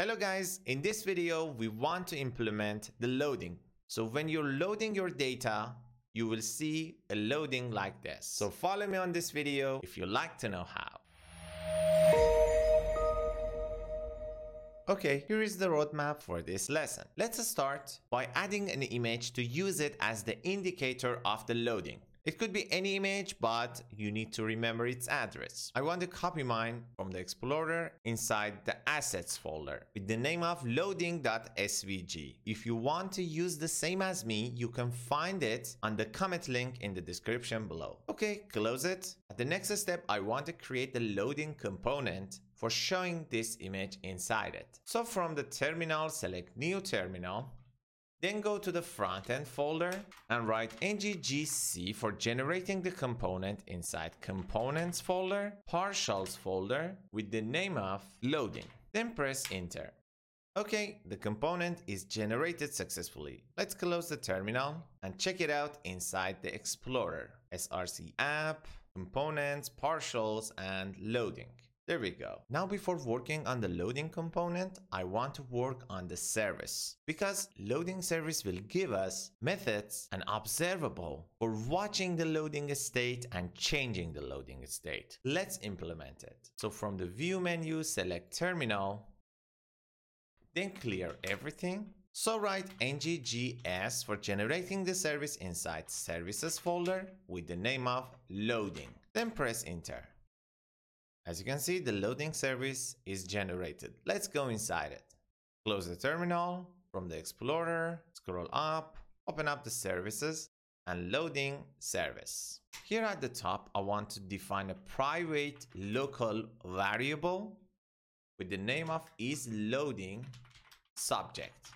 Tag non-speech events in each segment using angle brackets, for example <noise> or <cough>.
Hello guys, in this video we want to implement the loading. So when you're loading your data, you will see a loading like this. So follow me on this video if you like to know how. Okay, here is the roadmap for this lesson. Let's start by adding an image to use it as the indicator of the loading. It could be any image, but you need to remember its address. I want to copy mine from the Explorer inside the Assets folder with the name of loading.svg. If you want to use the same as me, you can find it on the comment link in the description below. Okay, close it. At the next step, I want to create the loading component for showing this image inside it. So from the terminal, select new terminal then go to the frontend folder and write nggc for generating the component inside components folder, partials folder with the name of loading. Then press enter. Okay, the component is generated successfully. Let's close the terminal and check it out inside the Explorer. src app, components, partials, and loading. There we go. Now before working on the loading component, I want to work on the service because loading service will give us methods and observable for watching the loading state and changing the loading state. Let's implement it. So from the view menu, select terminal, then clear everything. So write nggs for generating the service inside services folder with the name of loading. Then press enter. As you can see, the loading service is generated. Let's go inside it. Close the terminal from the Explorer, scroll up, open up the services and loading service. Here at the top, I want to define a private local variable with the name of is loading subject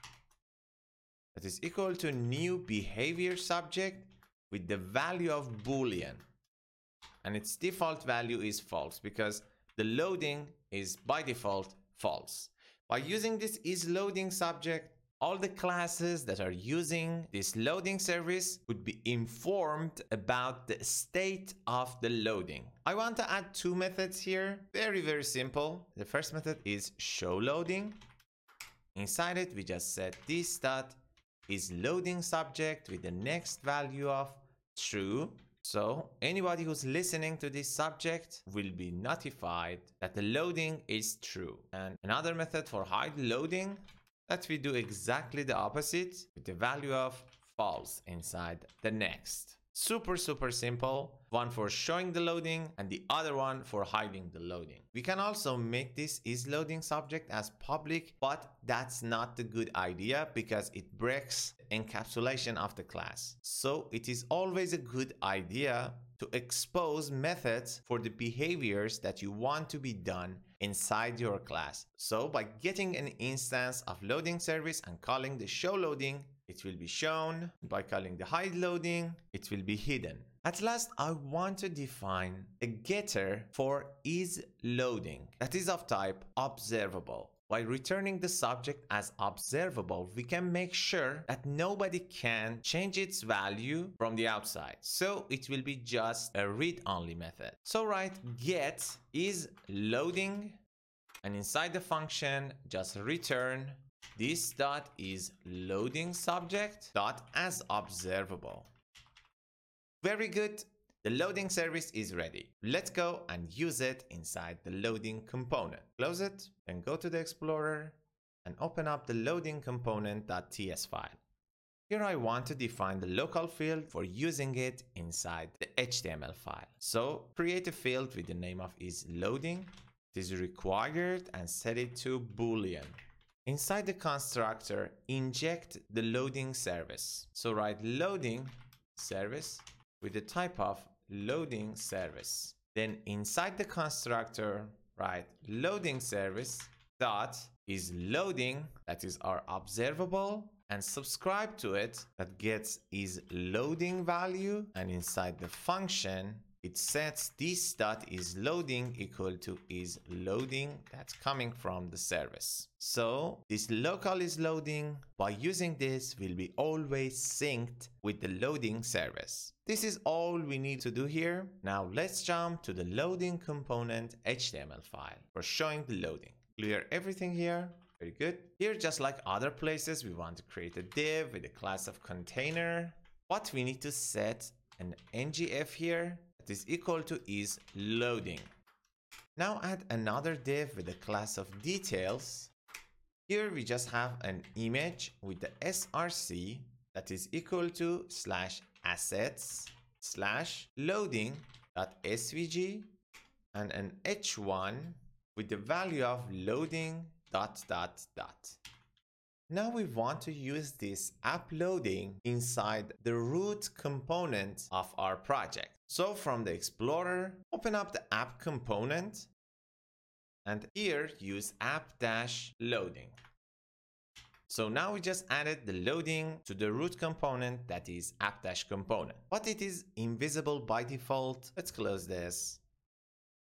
that is equal to new behavior subject with the value of boolean and its default value is false because the loading is by default false. By using this is loading subject, all the classes that are using this loading service would be informed about the state of the loading. I want to add two methods here. Very, very simple. The first method is show loading. Inside it, we just set this dot is loading subject with the next value of true so anybody who's listening to this subject will be notified that the loading is true. And another method for hide loading that we do exactly the opposite with the value of false inside the next. Super, super simple. One for showing the loading and the other one for hiding the loading. We can also make this is loading subject as public, but that's not the good idea because it breaks encapsulation of the class. So it is always a good idea to expose methods for the behaviors that you want to be done inside your class. So by getting an instance of loading service and calling the show loading, it will be shown. By calling the hide loading, it will be hidden. At last, I want to define a getter for is loading that is of type observable. By returning the subject as observable, we can make sure that nobody can change its value from the outside. So it will be just a read-only method. So write get is loading and inside the function just return this dot is loading subject dot as observable. Very good. The loading service is ready. Let's go and use it inside the loading component. Close it and go to the Explorer and open up the loading component.ts file. Here I want to define the local field for using it inside the HTML file. So create a field with the name of is loading. It is required and set it to boolean. Inside the constructor, inject the loading service. So write loading service with the type of loading service. Then inside the constructor, write loading service dot is loading, that is our observable, and subscribe to it that gets is loading value. And inside the function, it sets this dot is loading equal to is loading that's coming from the service. So this local is loading by using this will be always synced with the loading service. This is all we need to do here. Now let's jump to the loading component HTML file for showing the loading. Clear everything here Very good. Here, just like other places, we want to create a div with a class of container. What we need to set an ngIf here is equal to is loading. Now add another div with a class of details. Here we just have an image with the src that is equal to slash assets slash loading dot svg and an h1 with the value of loading dot dot dot. Now we want to use this uploading inside the root component of our project. So from the Explorer, open up the app component and here use app-loading. So now we just added the loading to the root component that is app-component. But it is invisible by default. Let's close this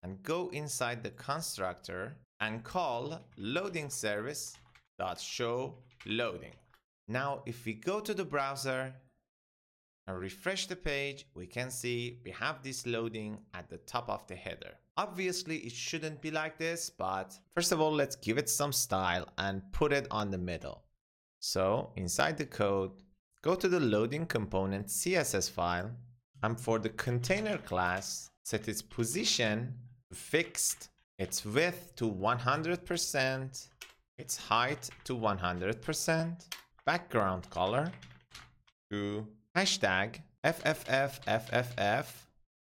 and go inside the constructor and call loading service dot show loading. Now, if we go to the browser and refresh the page, we can see we have this loading at the top of the header. Obviously, it shouldn't be like this, but first of all, let's give it some style and put it on the middle. So inside the code, go to the loading component CSS file, and for the container class, set its position fixed, its width to 100%, its height to 100%, background color to hashtag FFFFFF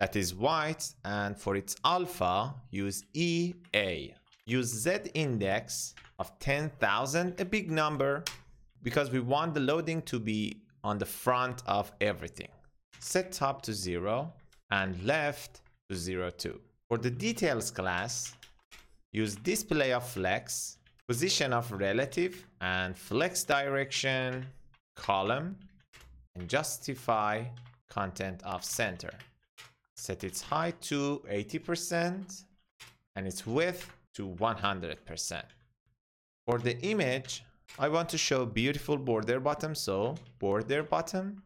that is white and for its alpha use EA. Use Z index of 10,000, a big number because we want the loading to be on the front of everything. Set top to 0 and left to 0 2. For the details class, use display of flex, position of relative, and flex direction, column, and justify content of center. Set its height to 80% and its width to 100%. For the image, I want to show beautiful border bottom, so border bottom,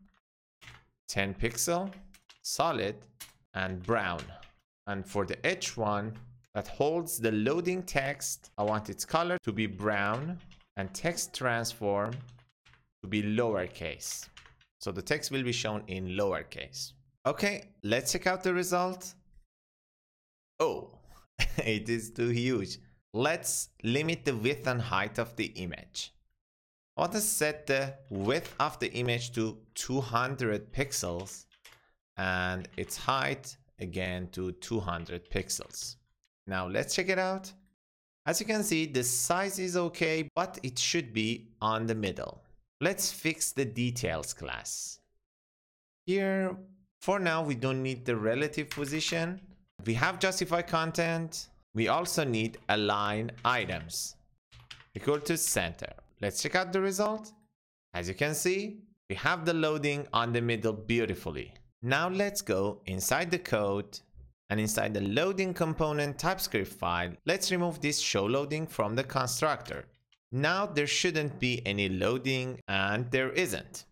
10 pixel, solid, and brown. And for the H1 that holds the loading text, I want its color to be brown and text transform to be lowercase. So the text will be shown in lowercase. Okay, let's check out the result. Oh, <laughs> it is too huge. Let's limit the width and height of the image. I want to set the width of the image to 200 pixels and its height again to 200 pixels. Now let's check it out. As you can see, the size is okay, but it should be on the middle. Let's fix the details class. Here, for now, we don't need the relative position. We have justify content. We also need align items equal to center. Let's check out the result. As you can see, we have the loading on the middle beautifully. Now let's go inside the code and inside the loading component TypeScript file, let's remove this show loading from the constructor. Now there shouldn't be any loading and there isn't.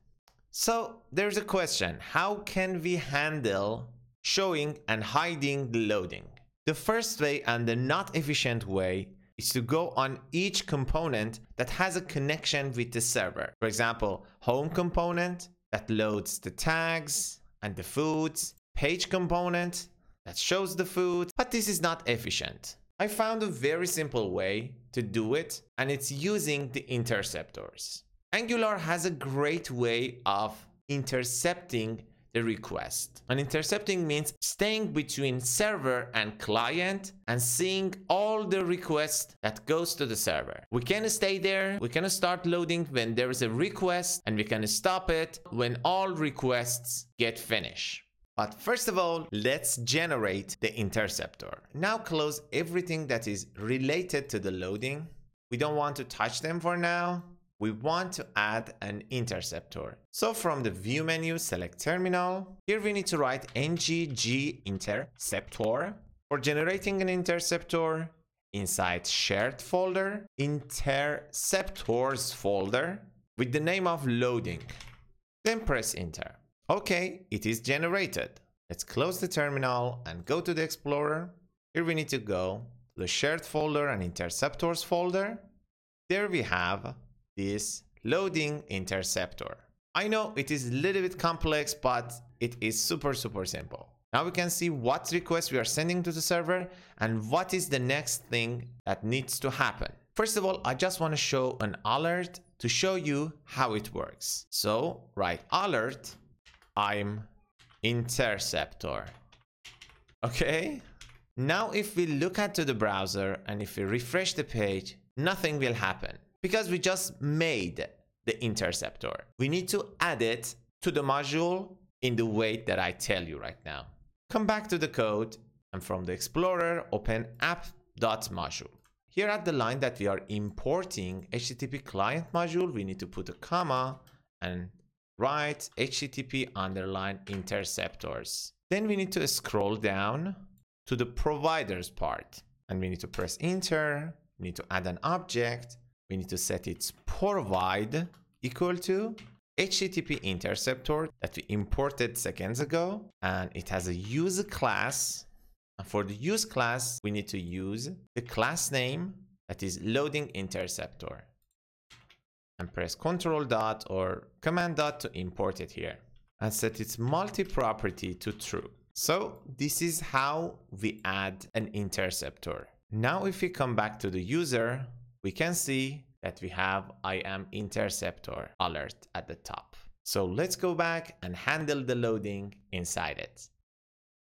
So there's a question, how can we handle showing and hiding the loading? The first way and the not efficient way is to go on each component that has a connection with the server. For example, home component that loads the tags, and the foods page component that shows the food, but this is not efficient. I found a very simple way to do it, and it's using the interceptors. Angular has a great way of intercepting the request. And intercepting means staying between server and client and seeing all the requests that goes to the server. We can stay there, we can start loading when there is a request and we can stop it when all requests get finished. But first of all, let's generate the interceptor. Now close everything that is related to the loading. We don't want to touch them for now we want to add an interceptor. So from the view menu, select terminal. Here we need to write ngg interceptor. For generating an interceptor, inside shared folder, interceptors folder with the name of loading. Then press enter. Okay, it is generated. Let's close the terminal and go to the Explorer. Here we need to go the shared folder and interceptors folder there we have this loading interceptor. I know it is a little bit complex, but it is super, super simple. Now we can see what request we are sending to the server and what is the next thing that needs to happen. First of all, I just want to show an alert to show you how it works. So write alert, I'm interceptor. Okay. Now if we look at to the browser and if we refresh the page, nothing will happen because we just made the interceptor. We need to add it to the module in the way that I tell you right now. Come back to the code and from the Explorer, open app.module. Here at the line that we are importing HTTP client module, we need to put a comma and write HTTP underline interceptors. Then we need to scroll down to the providers part and we need to press enter. We need to add an object. We need to set its provide equal to HTTP interceptor that we imported seconds ago and it has a use class and for the use class we need to use the class name that is loading interceptor and press control dot or command dot to import it here and set its multi-property to true so this is how we add an interceptor now if we come back to the user we can see that we have I am interceptor alert at the top. So let's go back and handle the loading inside it.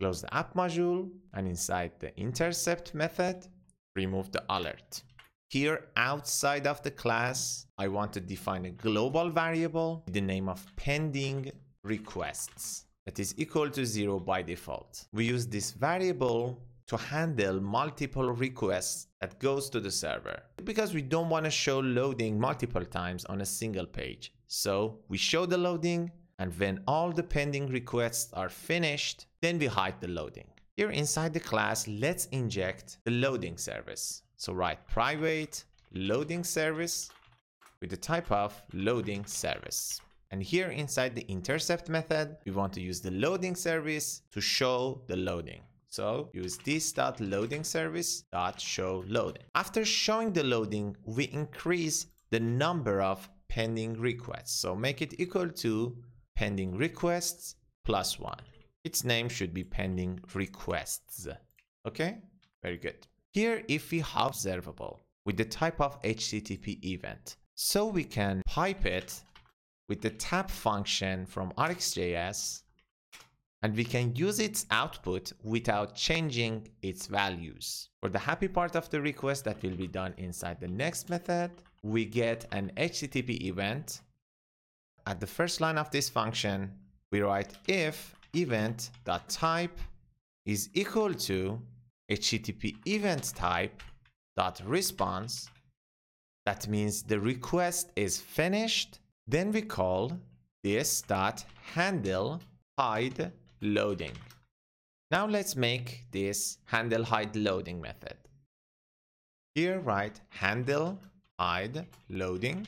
Close the app module and inside the intercept method, remove the alert. Here outside of the class, I want to define a global variable with the name of pending requests that is equal to zero by default. We use this variable to handle multiple requests that goes to the server because we don't want to show loading multiple times on a single page. So we show the loading and when all the pending requests are finished, then we hide the loading. Here inside the class, let's inject the loading service. So write private loading service with the type of loading service. And here inside the intercept method, we want to use the loading service to show the loading. So use this dot loading service dot show loading. After showing the loading, we increase the number of pending requests. So make it equal to pending requests plus one. Its name should be pending requests. Okay, very good. Here, if we have observable with the type of HTTP event, so we can pipe it with the tap function from RxJS and we can use its output without changing its values. For the happy part of the request that will be done inside the next method, we get an HTTP event. At the first line of this function, we write if event.type is equal to HTTP event type dot response. That means the request is finished. Then we call this dot handle hide loading. Now let's make this handle hide loading method. Here write handle hide loading.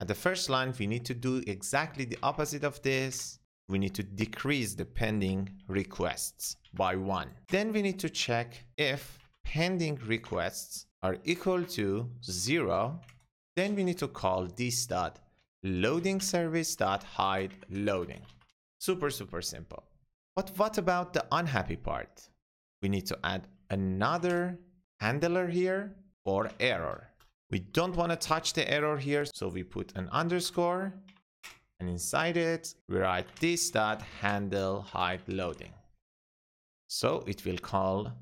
At the first line, we need to do exactly the opposite of this. We need to decrease the pending requests by one. Then we need to check if pending requests are equal to zero. Then we need to call this dot loading service dot hide loading. Super, super simple. But what about the unhappy part? We need to add another handler here for error. We don't want to touch the error here, so we put an underscore and inside it, we write this dot handle hide loading. So it will call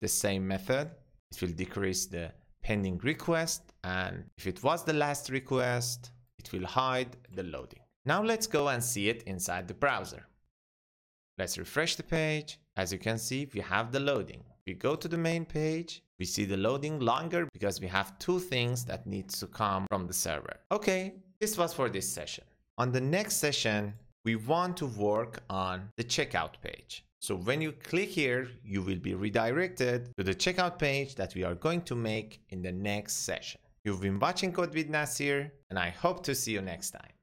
the same method. It will decrease the pending request. And if it was the last request, it will hide the loading. Now let's go and see it inside the browser. Let's refresh the page. As you can see, we have the loading. We go to the main page. We see the loading longer because we have two things that need to come from the server. Okay, this was for this session. On the next session, we want to work on the checkout page. So when you click here, you will be redirected to the checkout page that we are going to make in the next session. You've been watching Code with Nasir, and I hope to see you next time.